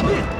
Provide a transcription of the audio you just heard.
Two.